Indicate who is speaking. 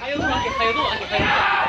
Speaker 1: 还有多少还有多少还有多少